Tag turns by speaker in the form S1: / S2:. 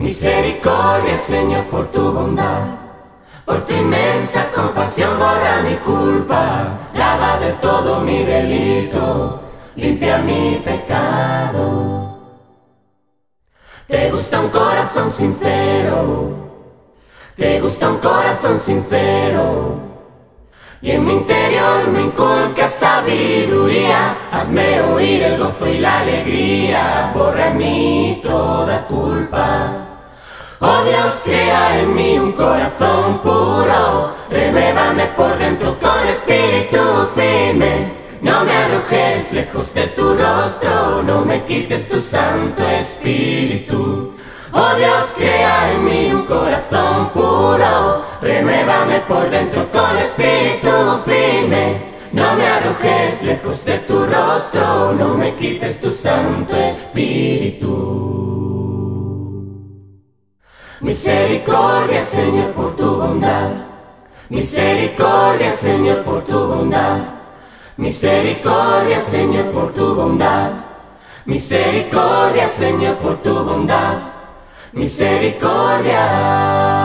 S1: Misericordia, Señor, por tu bondad. Por tu inmensa compasión borra mi culpa, lava del todo mi delito, limpia mi pecado. Te gusta un corazón sincero, te gusta un corazón sincero. Y en mi interior me inculca sabiduría, hazme oír el gozo y la alegría, borra en mí toda culpa. Oh Dios, crea en mí un corazón puro, renuévame por dentro con espíritu firme. No me arrojes lejos de tu rostro, no me quites tu santo espíritu. Oh Dios, crea en mí un corazón puro, renuévame por dentro con espíritu firme. No me arrojes lejos de tu rostro, no me quites tu santo espíritu. Misericordia, Señor, por tu bondad. Misericordia, Señor, por tu bondad. Misericordia, Señor, por tu bondad. Misericordia, Señor, por tu bondad. Misericordia.